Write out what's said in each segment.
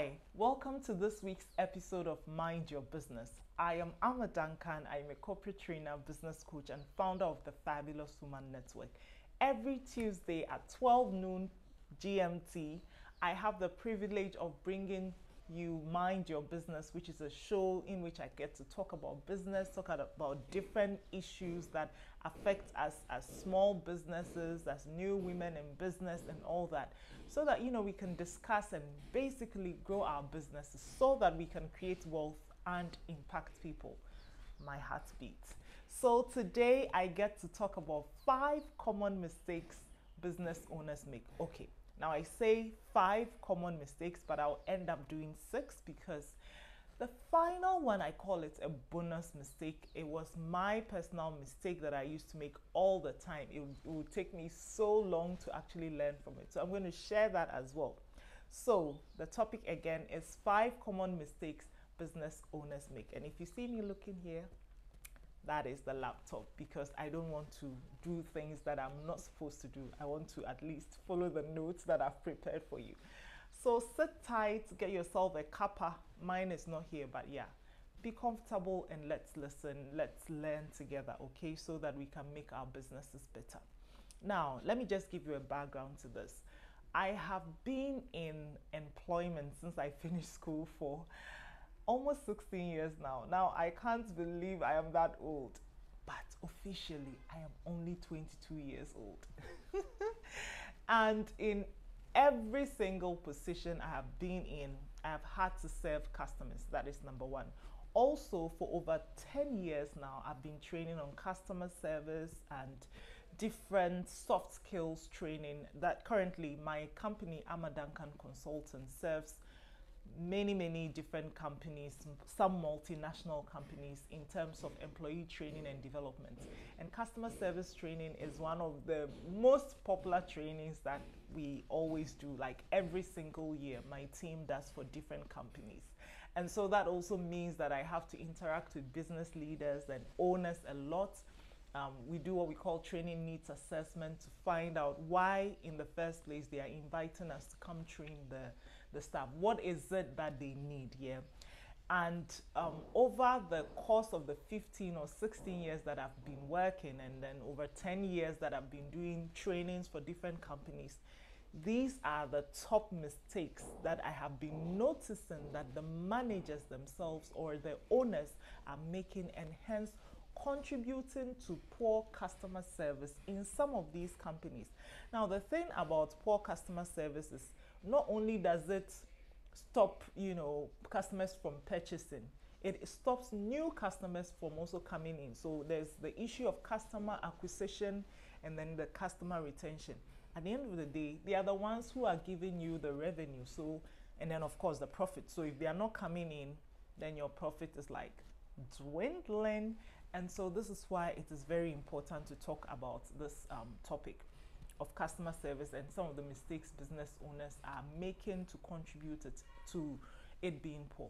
Hi, welcome to this week's episode of Mind Your Business. I am Ama Duncan. I'm a corporate trainer, business coach, and founder of the Fabulous Woman Network. Every Tuesday at 12 noon GMT, I have the privilege of bringing you Mind Your Business, which is a show in which I get to talk about business, talk about different issues that affect us as small businesses, as new women in business, and all that, so that you know we can discuss and basically grow our businesses so that we can create wealth and impact people. My heartbeat. So today I get to talk about five common mistakes business owners make. Okay, now I say five common mistakes, but I'll end up doing six because the final one I call it a bonus mistake. It was my personal mistake that I used to make all the time. It, would, it would take me so long to actually learn from it. So I'm going to share that as well. So the topic again is five common mistakes business owners make. And if you see me looking here, that is the laptop because I don't want to do things that I'm not supposed to do. I want to at least follow the notes that I've prepared for you. So sit tight, get yourself a cuppa. Mine is not here, but yeah. Be comfortable and let's listen, let's learn together, okay, so that we can make our businesses better. Now, let me just give you a background to this. I have been in employment since I finished school for almost 16 years now. Now, I can't believe I am that old, but officially, I am only 22 years old. and in every single position I have been in, I have had to serve customers. That is number one. Also, for over 10 years now, I've been training on customer service and different soft skills training that currently my company, Ama Duncan Consultant, serves many, many different companies, some multinational companies, in terms of employee training and development. And customer service training is one of the most popular trainings that we always do, like every single year, my team does for different companies. And so that also means that I have to interact with business leaders and owners a lot. Um, we do what we call training needs assessment to find out why, in the first place, they are inviting us to come train the the staff. What is it that they need here? And um, over the course of the 15 or 16 years that I've been working, and then over 10 years that I've been doing trainings for different companies, these are the top mistakes that I have been noticing that the managers themselves or the owners are making, and hence contributing to poor customer service in some of these companies. Now, the thing about poor customer service is not only does it stop, you know, customers from purchasing, it stops new customers from also coming in. So there's the issue of customer acquisition and then the customer retention. At the end of the day, they are the ones who are giving you the revenue. So, and then of course the profit. So if they are not coming in, then your profit is like dwindling. And so this is why it is very important to talk about this um, topic of customer service and some of the mistakes business owners are making to contribute it, to it being poor.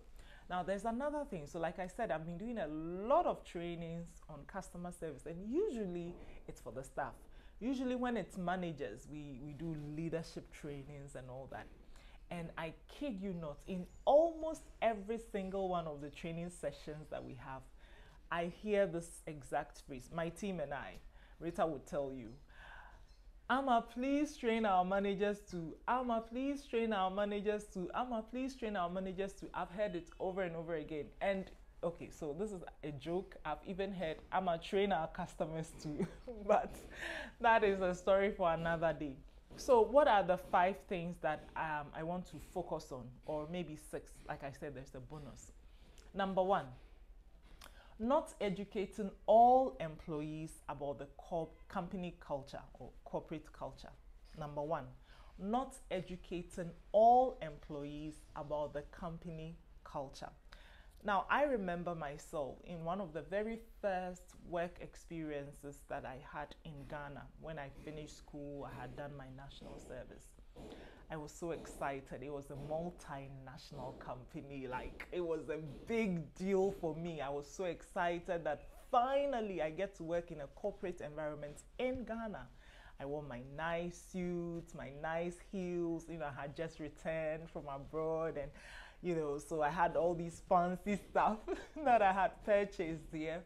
Now, there's another thing. So, like I said, I've been doing a lot of trainings on customer service, and usually it's for the staff. Usually, when it's managers, we, we do leadership trainings and all that. And I kid you not, in almost every single one of the training sessions that we have, I hear this exact phrase. My team and I, Rita would tell you, Ama, please train our managers to. Ama, please train our managers to. Ama, please train our managers to. I've heard it over and over again. And okay, so this is a joke. I've even heard Ama train our customers to. but that is a story for another day. So, what are the five things that um, I want to focus on, or maybe six? Like I said, there's a bonus. Number one, not educating all employees about the co- company culture or corporate culture. Number one, not educating all employees about the company culture. Now, I remember myself in one of the very first work experiences that I had in Ghana when I finished school, I had done my national service. I was so excited. It was a multinational company. Like, it was a big deal for me. I was so excited that finally I get to work in a corporate environment in Ghana. I wore my nice suits, my nice heels. You know, I had just returned from abroad and, you know, so I had all these fancy stuff that I had purchased here.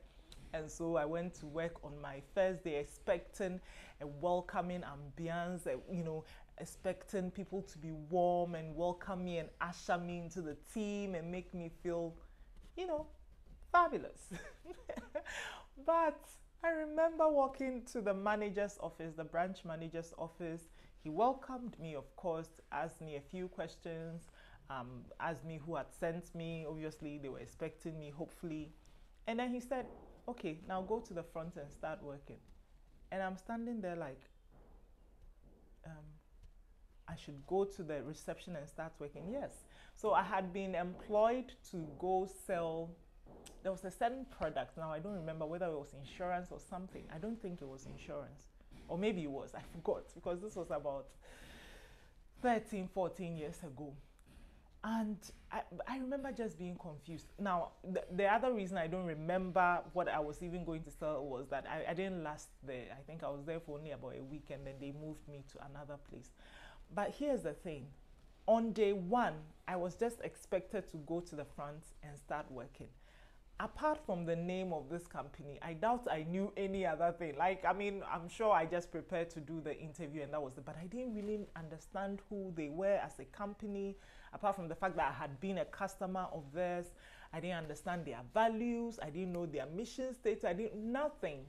And so I went to work on my first day expecting a welcoming ambience, you know, expecting people to be warm and welcome me and usher me into the team and make me feel, you know, fabulous. but I remember walking to the manager's office, the branch manager's office. He welcomed me, of course, asked me a few questions, um, asked me who had sent me. Obviously, they were expecting me, hopefully. And then he said, Okay, now go to the front and start working. And I'm standing there like, um, I should go to the reception and start working. Yes. So I had been employed to go sell there was a certain product. Now I don't remember whether it was insurance or something. I don't think it was insurance. Or maybe it was. I forgot because this was about 13, 14 years ago. And I, I remember just being confused. Now, the, the other reason I don't remember what I was even going to sell was that I, I didn't last there. I think I was there for only about a week and then they moved me to another place. But here's the thing on day one, I was just expected to go to the front and start working apart from the name of this company, I doubt I knew any other thing. Like, I mean, I'm sure I just prepared to do the interview and that was it, but I didn't really understand who they were as a company, apart from the fact that I had been a customer of theirs. I didn't understand their values, I didn't know their mission statement, I didn't nothing.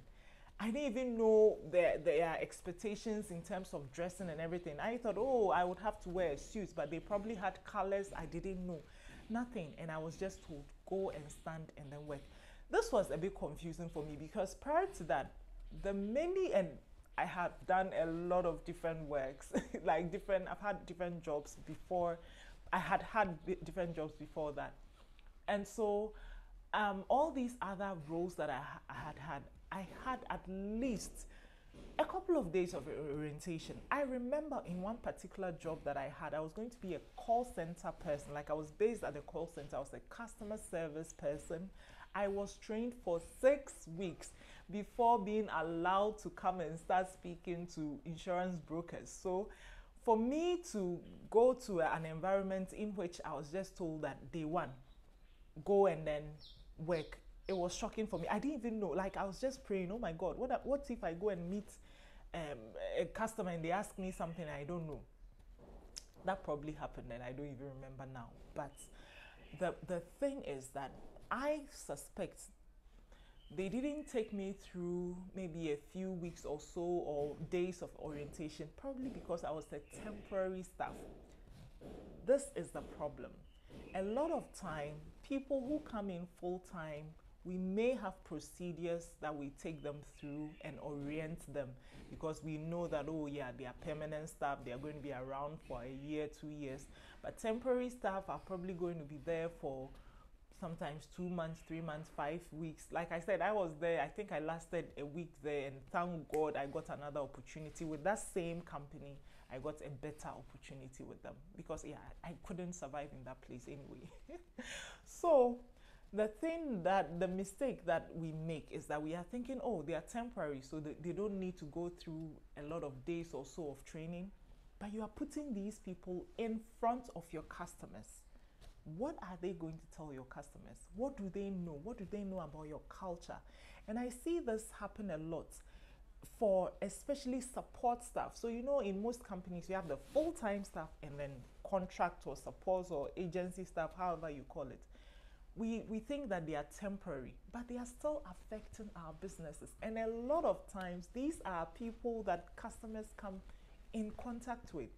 I didn't even know their, their expectations in terms of dressing and everything. I thought, oh, I would have to wear a suit, but they probably had colors I didn't know. Nothing. And I was just told, go and stand and then work. This was a bit confusing for me because prior to that, the many and I had done a lot of different works, like different, I've had different jobs before. I had had different jobs before that. And so, um, all these other roles that I, I had had, I had at least a couple of days of orientation. I remember in one particular job that I had, I was going to be a call center person. Like I was based at the call center, I was a customer service person. I was trained for six weeks before being allowed to come and start speaking to insurance brokers. So, for me to go to an environment in which I was just told that day one, go and then work it was shocking for me. I didn't even know. Like I was just praying, oh my God, what what if I go and meet um, a customer and they ask me something I don't know? That probably happened and I don't even remember now. But the the thing is that I suspect they didn't take me through maybe a few weeks or so or days of orientation, probably because I was a temporary staff. This is the problem. A lot of time, people who come in full time we may have procedures that we take them through and orient them because we know that, oh, yeah, they are permanent staff, they are going to be around for a year, two years. But temporary staff are probably going to be there for sometimes two months, three months, five weeks. Like I said, I was there, I think I lasted a week there, and thank God I got another opportunity with that same company. I got a better opportunity with them because, yeah, I couldn't survive in that place anyway. so, the thing that the mistake that we make is that we are thinking, oh, they are temporary, so they, they don't need to go through a lot of days or so of training. But you are putting these people in front of your customers. What are they going to tell your customers? What do they know? What do they know about your culture? And I see this happen a lot for especially support staff. So, you know, in most companies, you have the full time staff and then contract or support or agency staff, however you call it we, we think that they are temporary, but they are still affecting our businesses. And a lot of times, these are people that customers come in contact with.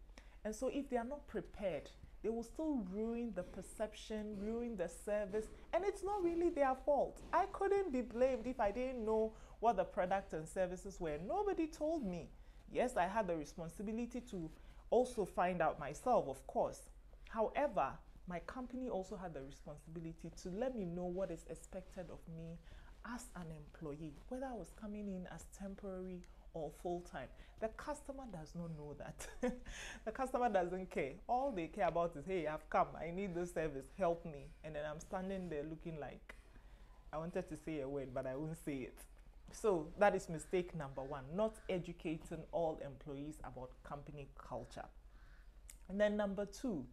And so, if they are not prepared, they will still ruin the perception, ruin the service, and it's not really their fault. I couldn't be blamed if I didn't know what the product and services were. Nobody told me. Yes, I had the responsibility to also find out myself, of course. However, my company also had the responsibility to let me know what is expected of me as an employee, whether I was coming in as temporary or full time. The customer does not know that. the customer doesn't care. All they care about is, hey, I've come, I need this service, help me. And then I'm standing there looking like I wanted to say a word, but I won't say it. So that is mistake number one, not educating all employees about company culture. And then number two,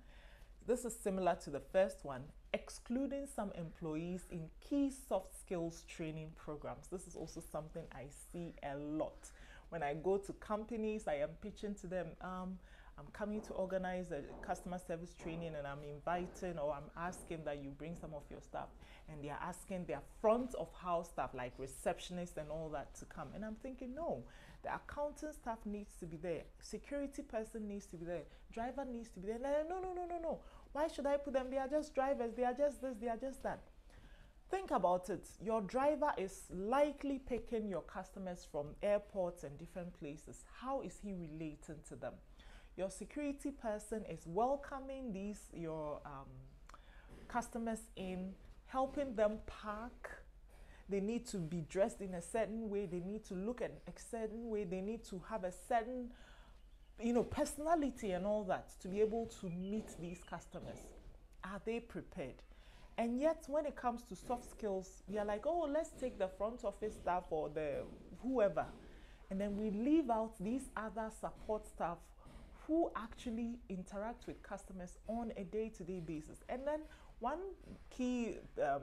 this is similar to the first one, excluding some employees in key soft skills training programs. This is also something I see a lot. When I go to companies, I am pitching to them, um, I'm coming to organize a customer service training and I'm inviting or I'm asking that you bring some of your staff and they're asking their front of house staff like receptionists and all that to come. And I'm thinking, no, the accounting staff needs to be there, security person needs to be there, driver needs to be there. No, no, no, no, no. Why should I put them? They are just drivers, they are just this, they are just that. Think about it. Your driver is likely picking your customers from airports and different places. How is he relating to them? Your security person is welcoming these your um, customers in, helping them park. They need to be dressed in a certain way. They need to look at a certain way. They need to have a certain, you know, personality and all that to be able to meet these customers. Are they prepared? And yet, when it comes to soft skills, we are like, oh, let's take the front office staff or the whoever. And then we leave out these other support staff who actually interact with customers on a day to day basis. And then one key um,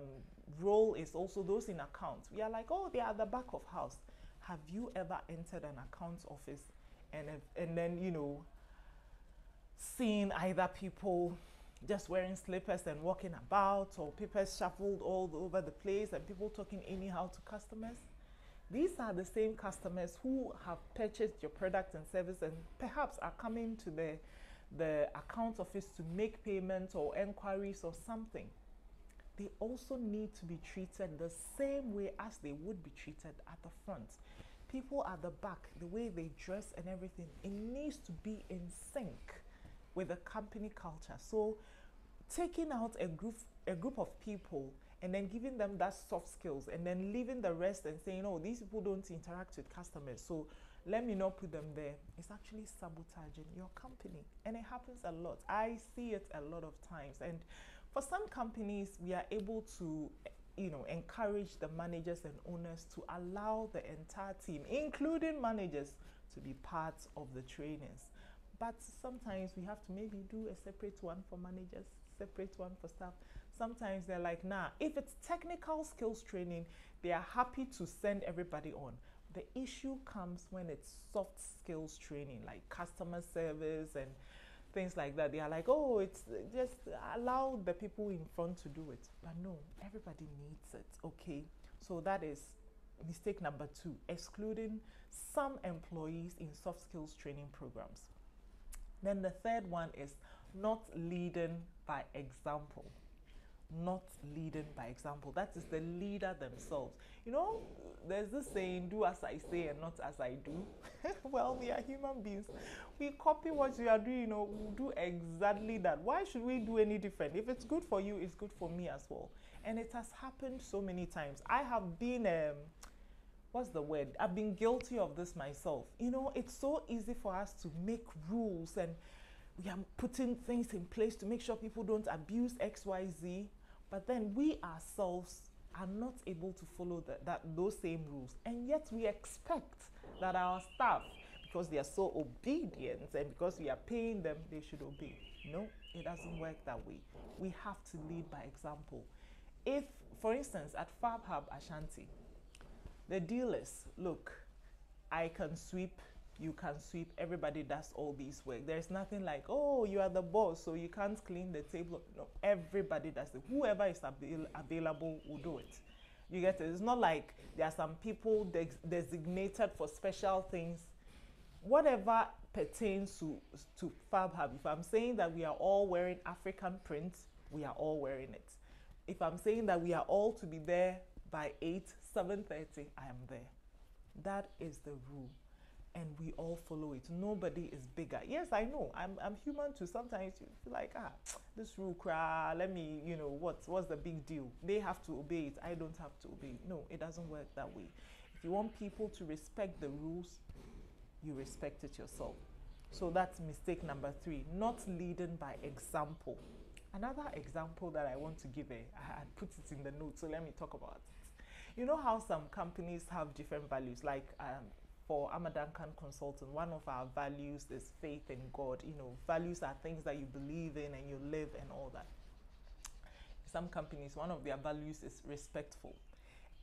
role is also those in accounts. We are like, oh, they are at the back of house. Have you ever entered an accounts office and, and then, you know, seen either people just wearing slippers and walking about or papers shuffled all over the place and people talking anyhow to customers? These are the same customers who have purchased your product and service and perhaps are coming to the, the account office to make payments or enquiries or something. They also need to be treated the same way as they would be treated at the front. People at the back, the way they dress and everything, it needs to be in sync with the company culture. So taking out a group a group of people and then giving them that soft skills and then leaving the rest and saying, oh, these people don't interact with customers. So let me not put them there. It's actually sabotaging your company. And it happens a lot. I see it a lot of times. And for some companies, we are able to you know encourage the managers and owners to allow the entire team including managers to be part of the trainings but sometimes we have to maybe do a separate one for managers separate one for staff sometimes they're like, nah, if it's technical skills training, they are happy to send everybody on. The issue comes when it's soft skills training, like customer service and things like that. They are like, oh, it's uh, just allow the people in front to do it. But no, everybody needs it, okay? So that is mistake number two, excluding some employees in soft skills training programs. Then the third one is not leading by example not leading by example. That is the leader themselves. You know, there's this saying, do as I say and not as I do. well, we are human beings. We copy what you are doing, you know, we do exactly that. Why should we do any different? If it's good for you, it's good for me as well. And it has happened so many times. I have been, um, what's the word? I've been guilty of this myself. You know, it's so easy for us to make rules and we are putting things in place to make sure people don't abuse XYZ but then we ourselves are not able to follow the, that those same rules, and yet we expect that our staff, because they are so obedient and because we are paying them, they should obey. No, it doesn't work that way. We have to lead by example. If, for instance, at Fab Hub Ashanti, the deal is look, I can sweep you can sweep. Everybody does all these work. There's nothing like, oh, you are the boss, so you can't clean the table. No, everybody does it. Whoever is avail- available will do it. You get it? It's not like there are some people de- designated for special things. Whatever pertains to, to Fab Hub, if I'm saying that we are all wearing African print, we are all wearing it. If I'm saying that we are all to be there by 8, 7.30, I am there. That is the rule and we all follow it. Nobody is bigger. Yes, I know. I'm, I'm human too. Sometimes you feel like, ah, this rule, cry, let me, you know, what's, what's the big deal? They have to obey it. I don't have to obey. No, it doesn't work that way. If you want people to respect the rules, you respect it yourself. So that's mistake number three, not leading by example. Another example that I want to give, eh, I put it in the notes, so let me talk about it. You know how some companies have different values, like um, for Ama Duncan Consultant, one of our values is faith in God. You know, values are things that you believe in and you live and all that. Some companies, one of their values is respectful.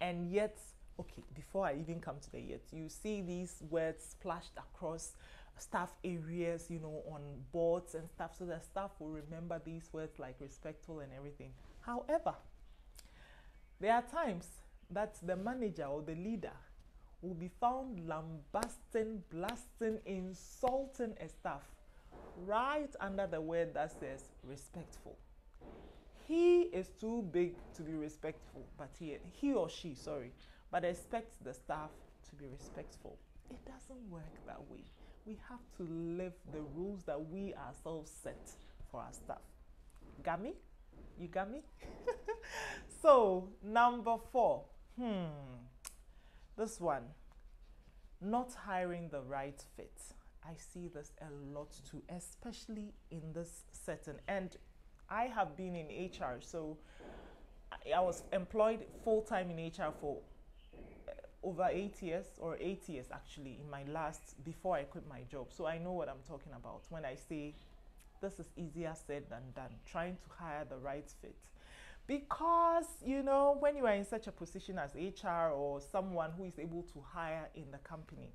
And yet, okay, before I even come to the yet, you see these words splashed across staff areas, you know, on boards and stuff, so that staff will remember these words like respectful and everything. However, there are times that the manager or the leader will be found lambasting, blasting, insulting a staff right under the word that says respectful. He is too big to be respectful, but he, he or she, sorry, but expects the staff to be respectful. It doesn't work that way. We have to live the rules that we ourselves set for our staff. Got me? You got me? so, number four. Hmm. This one. Not hiring the right fit. I see this a lot too, especially in this setting. And I have been in HR, so I was employed full time in HR for uh, over eight years or eight years actually in my last before I quit my job. So I know what I'm talking about when I say this is easier said than done, trying to hire the right fit. Because, you know, when you are in such a position as HR or someone who is able to hire in the company,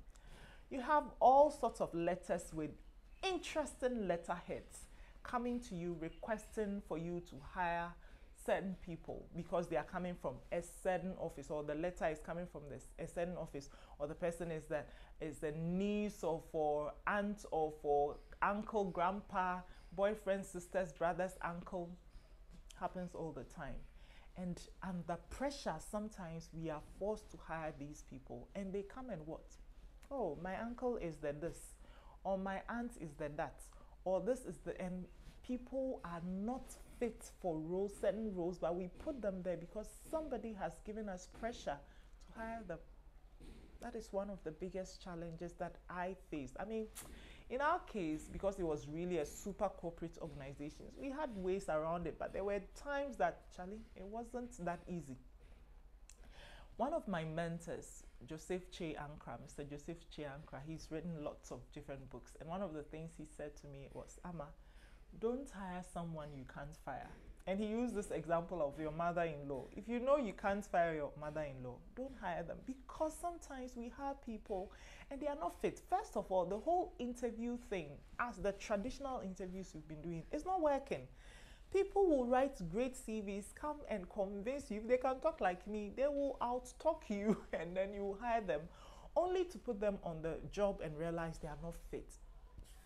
you have all sorts of letters with interesting letterheads coming to you requesting for you to hire certain people because they are coming from a certain office or the letter is coming from this a certain office or the person is that is the niece or for aunt or for uncle grandpa boyfriend sisters brothers uncle happens all the time. And under pressure sometimes we are forced to hire these people and they come and what? Oh my uncle is the this or my aunt is the that or this is the and people are not fit for roles certain roles but we put them there because somebody has given us pressure to hire them that is one of the biggest challenges that i faced i mean in our case because it was really a super corporate organization we had ways around it but there were times that charlie it wasn't that easy one of my mentors Joseph Che Ankra, Mr. Joseph Che Ankra, he's written lots of different books. And one of the things he said to me was, Ama, don't hire someone you can't fire. And he used this example of your mother in law. If you know you can't fire your mother in law, don't hire them because sometimes we hire people and they are not fit. First of all, the whole interview thing, as the traditional interviews we've been doing, is not working. People will write great CVs, come and convince you. If they can talk like me, they will out talk you and then you hire them only to put them on the job and realize they are not fit.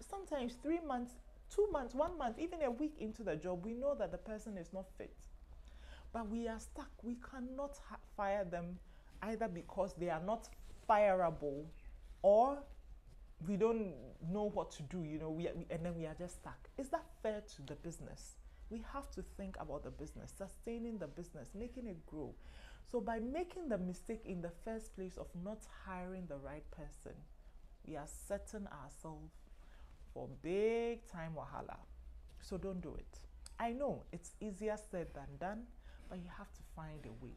Sometimes three months, two months, one month, even a week into the job, we know that the person is not fit. But we are stuck. We cannot fire them either because they are not fireable or we don't know what to do, you know, we, we, and then we are just stuck. Is that fair to the business? we have to think about the business, sustaining the business, making it grow. So, by making the mistake in the first place of not hiring the right person, we are setting ourselves for big time wahala. So, don't do it. I know it's easier said than done, but you have to find a way.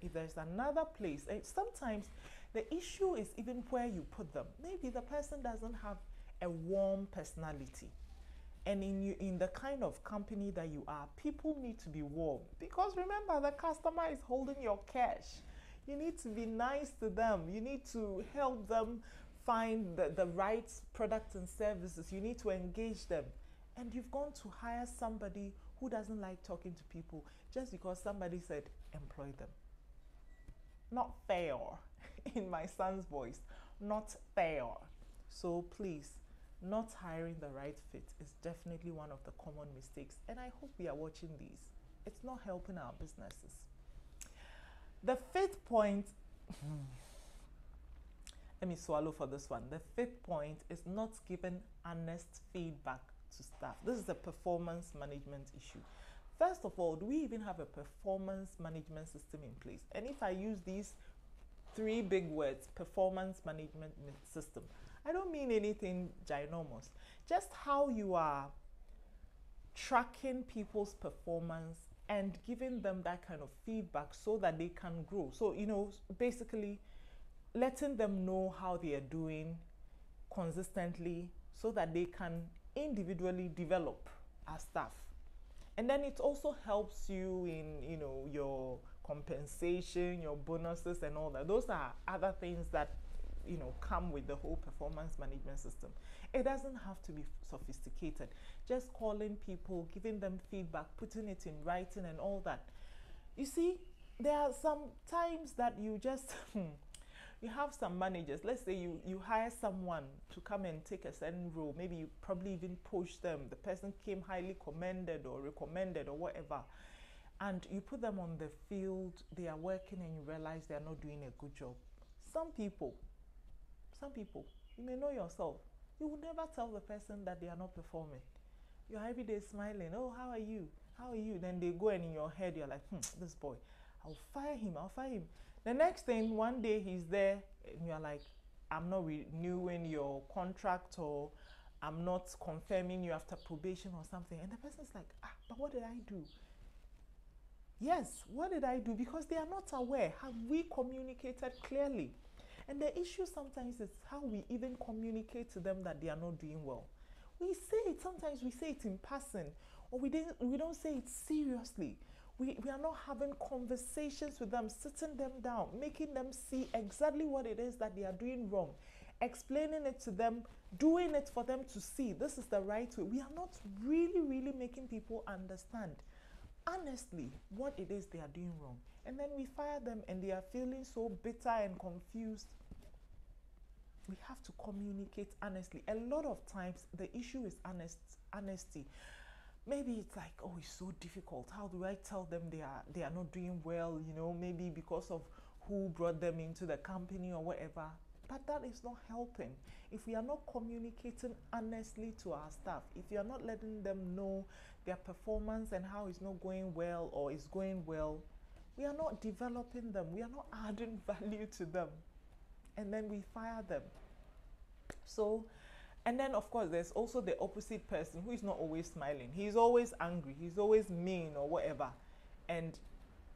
If there's another place, and sometimes the issue is even where you put them. Maybe the person doesn't have a warm personality and in you in the kind of company that you are people need to be warm because remember the customer is holding your cash you need to be nice to them you need to help them find the, the right products and services you need to engage them and you've gone to hire somebody who doesn't like talking to people just because somebody said employ them not fair in my son's voice not fair so please not hiring the right fit is definitely one of the common mistakes, and I hope we are watching these. It's not helping our businesses. The fifth point, hmm, let me swallow for this one. The fifth point is not giving honest feedback to staff. This is a performance management issue. First of all, do we even have a performance management system in place? And if I use these three big words, performance management system, I don't mean anything ginormous. Just how you are tracking people's performance and giving them that kind of feedback so that they can grow. So, you know, basically letting them know how they are doing consistently so that they can individually develop as staff. And then it also helps you in, you know, your compensation, your bonuses and all that. Those are other things that you know come with the whole performance management system it doesn't have to be sophisticated just calling people giving them feedback putting it in writing and all that you see there are some times that you just hmm, you have some managers let's say you you hire someone to come and take a certain role maybe you probably even push them the person came highly commended or recommended or whatever and you put them on the field they are working and you realize they are not doing a good job some people some people, you may know yourself, you will never tell the person that they are not performing. You're every day smiling, oh, how are you? How are you? Then they go and in your head, you're like, hmm, this boy, I'll fire him, I'll fire him. The next thing, one day he's there, and you're like, I'm not renewing your contract or I'm not confirming you after probation or something. And the person's like, ah, but what did I do? Yes, what did I do? Because they are not aware. Have we communicated clearly? And the issue sometimes is how we even communicate to them that they are not doing well. We say it, sometimes we say it in passing, or we, didn't, we don't say it seriously. We, we are not having conversations with them, sitting them down, making them see exactly what it is that they are doing wrong, explaining it to them, doing it for them to see this is the right way. We are not really, really making people understand honestly what it is they are doing wrong. And then we fire them and they are feeling so bitter and confused we have to communicate honestly. A lot of times the issue is honest honesty. Maybe it's like, oh, it's so difficult. How do I tell them they are they are not doing well? You know, maybe because of who brought them into the company or whatever. But that is not helping. If we are not communicating honestly to our staff, if you are not letting them know their performance and how it's not going well or is going well, we are not developing them. We are not adding value to them and then we fire them. So, and then of course, there's also the opposite person who is not always smiling. He's always angry, he's always mean or whatever. And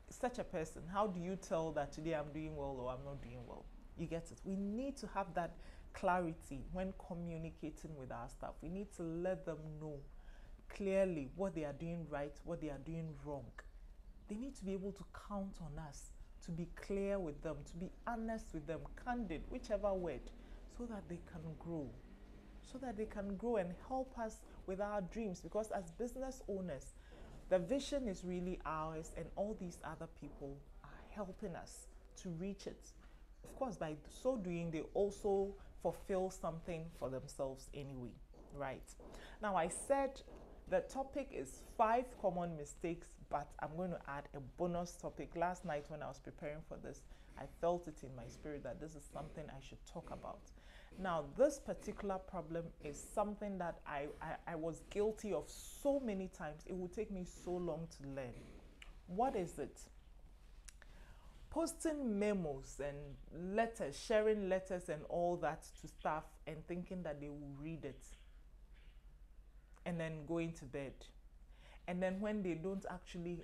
such a person, how do you tell that today I'm doing well or I'm not doing well? You get it? We need to have that clarity when communicating with our staff. We need to let them know clearly what they are doing right, what they are doing wrong. They need to be able to count on us to be clear with them, to be honest with them, candid, whichever word, so that they can grow. So that they can grow and help us with our dreams. Because as business owners, the vision is really ours, and all these other people are helping us to reach it. Of course, by so doing, they also fulfill something for themselves anyway, right? Now, I said the topic is five common mistakes but I'm going to add a bonus topic. Last night, when I was preparing for this, I felt it in my spirit that this is something I should talk about. Now, this particular problem is something that I, I, I was guilty of so many times, it would take me so long to learn. What is it? Posting memos and letters, sharing letters and all that to staff and thinking that they will read it and then going to bed and then when they don't actually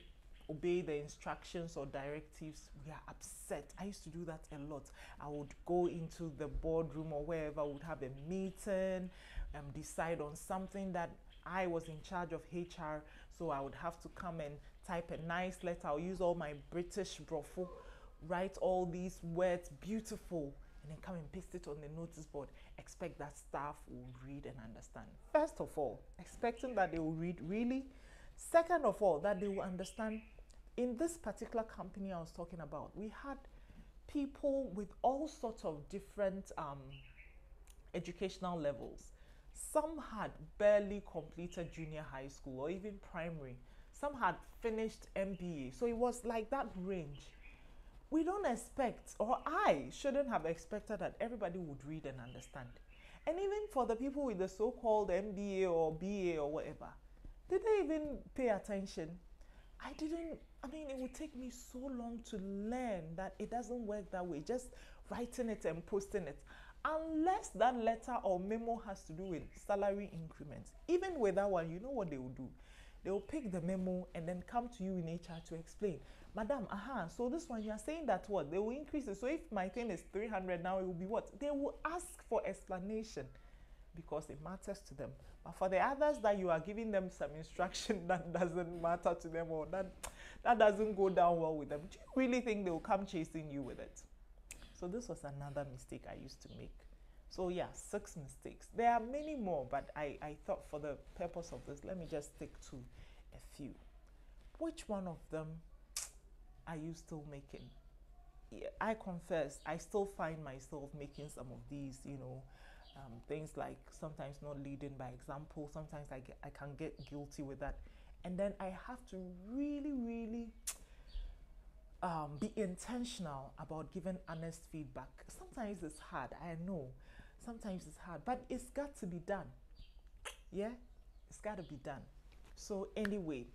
obey the instructions or directives, we are upset. I used to do that a lot. I would go into the boardroom or wherever, would have a meeting, um, decide on something that I was in charge of HR, so I would have to come and type a nice letter. I'll use all my British brofo, write all these words beautiful, and then come and paste it on the notice board. Expect that staff will read and understand. First of all, expecting that they will read really Second of all, that they will understand in this particular company I was talking about, we had people with all sorts of different um, educational levels. Some had barely completed junior high school or even primary. Some had finished MBA. So it was like that range. We don't expect, or I shouldn't have expected that everybody would read and understand. And even for the people with the so called MBA or BA or whatever, did they even pay attention? I didn't, I mean, it would take me so long to learn that it doesn't work that way, just writing it and posting it. Unless that letter or memo has to do with salary increments. Even with that one, you know what they will do? they will pick the memo and then come to you in HR to explain. Madam, aha, so this one you are saying that what? They will increase it. So if my thing is 300 now, it will be what? They will ask for explanation because it matters to them. But for the others that you are giving them some instruction that doesn't matter to them or that that doesn't go down well with them, do you really think they will come chasing you with it? So this was another mistake I used to make. So yeah, six mistakes. There are many more, but I, I thought for the purpose of this, let me just stick to a few. Which one of them are you still making? I confess, I still find myself making some of these, you know, um, things like sometimes not leading by example. Sometimes I, get, I can get guilty with that. And then I have to really, really um, be intentional about giving honest feedback. Sometimes it's hard, I know. Sometimes it's hard, but it's got to be done. Yeah, it's got to be done. So, anyway,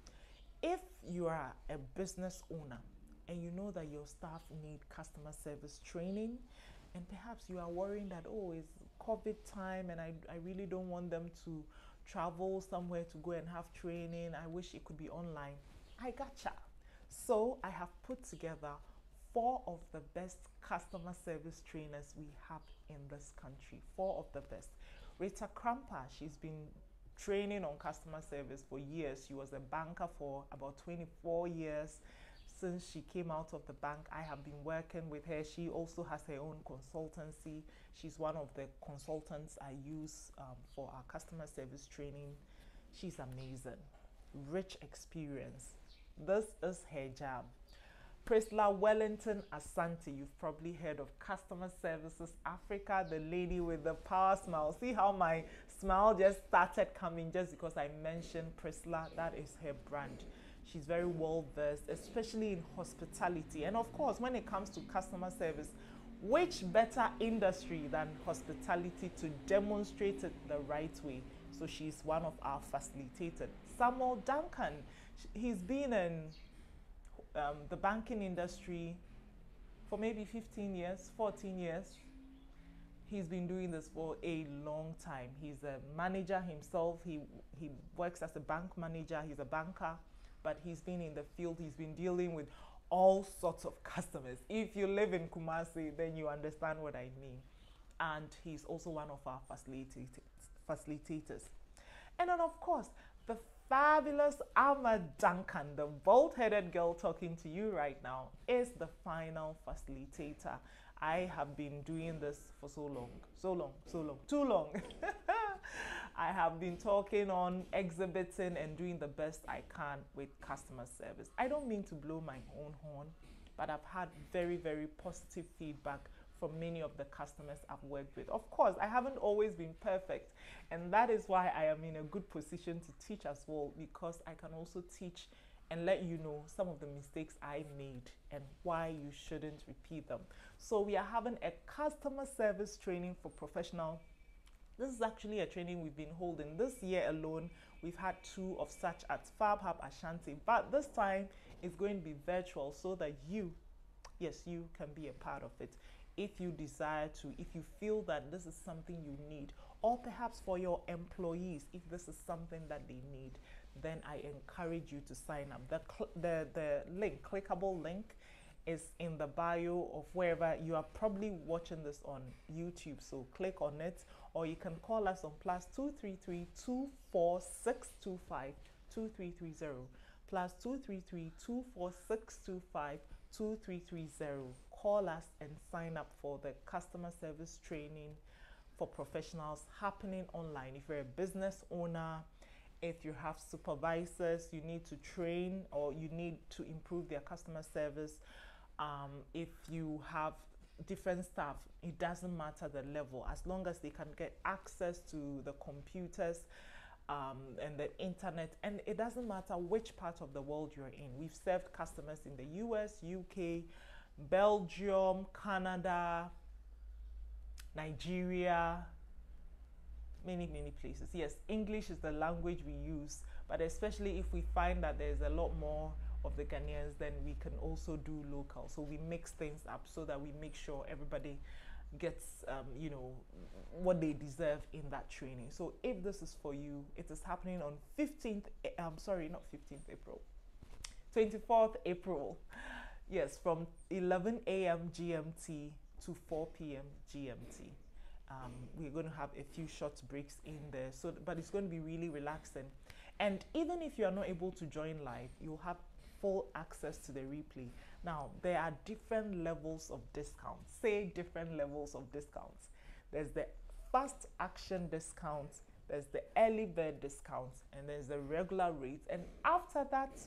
if you are a business owner and you know that your staff need customer service training, and perhaps you are worrying that, oh, it's COVID time and I, I really don't want them to travel somewhere to go and have training. I wish it could be online. I gotcha. So I have put together four of the best customer service trainers we have in this country. Four of the best. Rita Krampa, she's been training on customer service for years. She was a banker for about 24 years. Since she came out of the bank, I have been working with her. She also has her own consultancy. She's one of the consultants I use um, for our customer service training. She's amazing, rich experience this is her job. Priscilla Wellington Asante, you've probably heard of Customer Services Africa, the lady with the power smile. See how my smile just started coming just because I mentioned Priscilla. That is her brand. She's very well versed, especially in hospitality. And of course, when it comes to customer service, which better industry than hospitality to demonstrate it the right way? So she's one of our facilitators. Samuel Duncan he's been in um, the banking industry for maybe 15 years, 14 years. He's been doing this for a long time. He's a manager himself. He, he works as a bank manager. He's a banker, but he's been in the field. He's been dealing with all sorts of customers. If you live in Kumasi, then you understand what I mean. And he's also one of our facilitators. And then, of course, the fabulous Ama Duncan, the bald headed girl talking to you right now, is the final facilitator. I have been doing this for so long, so long, so long, too long. I have been talking on exhibiting and doing the best I can with customer service. I don't mean to blow my own horn, but I've had very, very positive feedback from many of the customers I've worked with. Of course, I haven't always been perfect, and that is why I am in a good position to teach as well because I can also teach and let you know some of the mistakes I made and why you shouldn't repeat them. So, we are having a customer service training for professional. This is actually a training we've been holding this year alone. We've had two of such at FabHub Ashanti, but this time it's going to be virtual so that you, yes, you can be a part of it if you desire to, if you feel that this is something you need, or perhaps for your employees, if this is something that they need, then I encourage you to sign up. The, the, the link, clickable link, is in the bio of wherever you are probably watching this on YouTube. So click on it, or you can call us on plus 233 24625 2330 plus 233 24625 2330 call us and sign up for the customer service training for professionals happening online. If you're a business owner, if you have supervisors you need to train or you need to improve their customer service, um, if you have different staff, it doesn't matter the level as long as they can get access to the computers. Um, and the internet, and it doesn't matter which part of the world you're in. We've served customers in the US, UK, Belgium, Canada, Nigeria, many, many places. Yes, English is the language we use, but especially if we find that there's a lot more of the Ghanaians, then we can also do local. So we mix things up so that we make sure everybody gets um, you know what they deserve in that training. So if this is for you it is happening on 15th i'm um, sorry not 15th april. 24th april. Yes from 11 a.m gmt to 4 p.m gmt um, we're going to have a few short breaks in there so but it's going to be really relaxing. And even if you are not able to join live you'll have full access to the replay now, there are different levels of discounts. Say different levels of discounts. There's the fast action discount, there's the early bird discount, and there's the regular rate. And after that,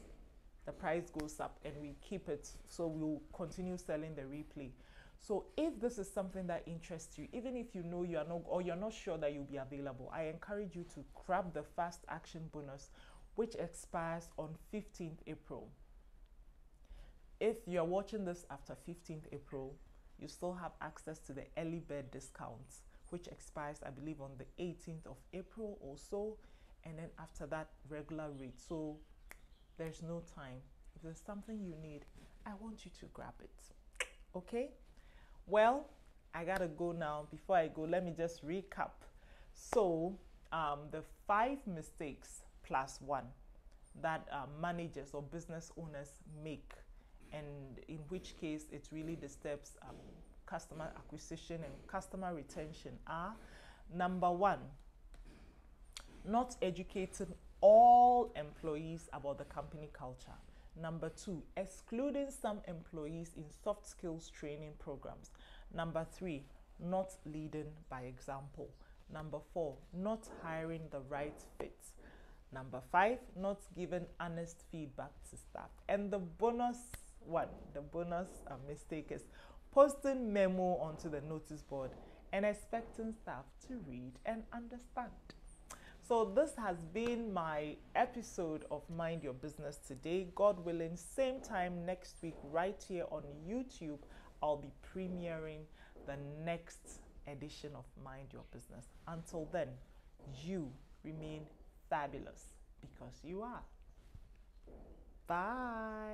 the price goes up and we keep it. So we'll continue selling the replay. So if this is something that interests you, even if you know you are not or you're not sure that you'll be available, I encourage you to grab the fast action bonus, which expires on 15th April if you're watching this after 15th April, you still have access to the early bird discounts, which expires, I believe, on the 18th of April or so. And then after that, regular rate. So there's no time. If there's something you need, I want you to grab it. Okay? Well, I gotta go now. Before I go, let me just recap. So, um, the five mistakes plus one that uh, managers or business owners make and in which case it really disturbs um, customer acquisition and customer retention are number one, not educating all employees about the company culture. Number two, excluding some employees in soft skills training programs. Number three, not leading by example. Number four, not hiring the right fit. Number five, not giving honest feedback to staff. And the bonus one, the bonus mistake is posting memo onto the notice board and expecting staff to read and understand. So this has been my episode of Mind Your Business today. God willing, same time next week right here on YouTube, I'll be premiering the next edition of Mind Your Business. Until then, you remain fabulous because you are. Bye.